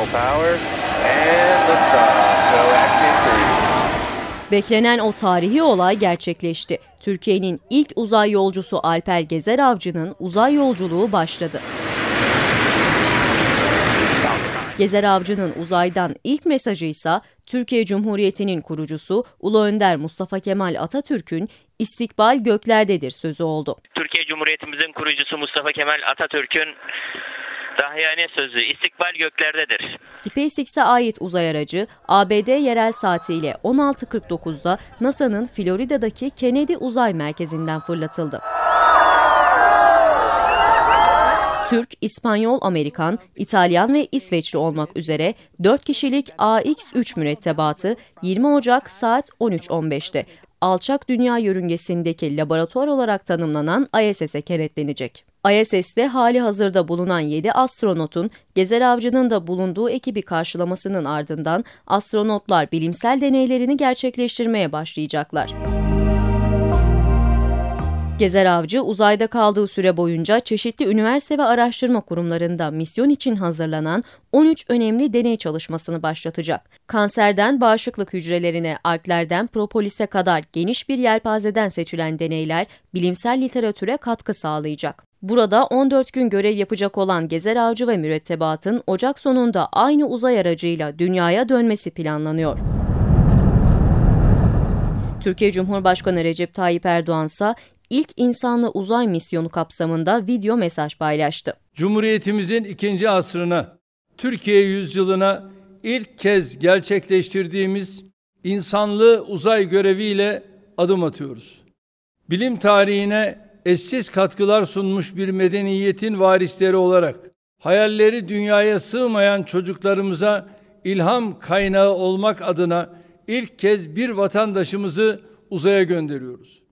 full power, and liftoff. Go. Beklenen o tarihi olay gerçekleşti. Türkiye'nin ilk uzay yolcusu Alper Gezer Avcı'nın uzay yolculuğu başladı. Gezer Avcı'nın uzaydan ilk mesajı ise Türkiye Cumhuriyeti'nin kurucusu Ulu Önder Mustafa Kemal Atatürk'ün istikbal göklerdedir sözü oldu. Türkiye Cumhuriyetimizin kurucusu Mustafa Kemal Atatürk'ün dahiyane sözü istikbal göklerdedir. SpaceX'e ait uzay aracı ABD yerel saatiyle 16.49'da NASA'nın Florida'daki Kennedy Uzay Merkezi'nden fırlatıldı. Türk, İspanyol, Amerikan, İtalyan ve İsveçli olmak üzere 4 kişilik AX-3 mürettebatı 20 Ocak saat 13.15'te alçak dünya yörüngesindeki laboratuvar olarak tanımlanan ISS'e kenetlenecek. ISS'te hali hazırda bulunan 7 astronotun Gezer Avcı'nın da bulunduğu ekibi karşılamasının ardından astronotlar bilimsel deneylerini gerçekleştirmeye başlayacaklar. Gezer Avcı uzayda kaldığı süre boyunca çeşitli üniversite ve araştırma kurumlarında misyon için hazırlanan 13 önemli deney çalışmasını başlatacak. Kanserden bağışıklık hücrelerine, alklerden propolise kadar geniş bir yelpazeden seçilen deneyler bilimsel literatüre katkı sağlayacak. Burada 14 gün görev yapacak olan Gezer Avcı ve mürettebatın Ocak sonunda aynı uzay aracıyla dünyaya dönmesi planlanıyor. Türkiye Cumhurbaşkanı Recep Tayyip Erdoğan ise ilk insanlı uzay misyonu kapsamında video mesaj paylaştı. Cumhuriyetimizin ikinci asrına, Türkiye yüzyılına ilk kez gerçekleştirdiğimiz insanlı uzay göreviyle adım atıyoruz. Bilim tarihine eşsiz katkılar sunmuş bir medeniyetin varisleri olarak hayalleri dünyaya sığmayan çocuklarımıza ilham kaynağı olmak adına ilk kez bir vatandaşımızı uzaya gönderiyoruz.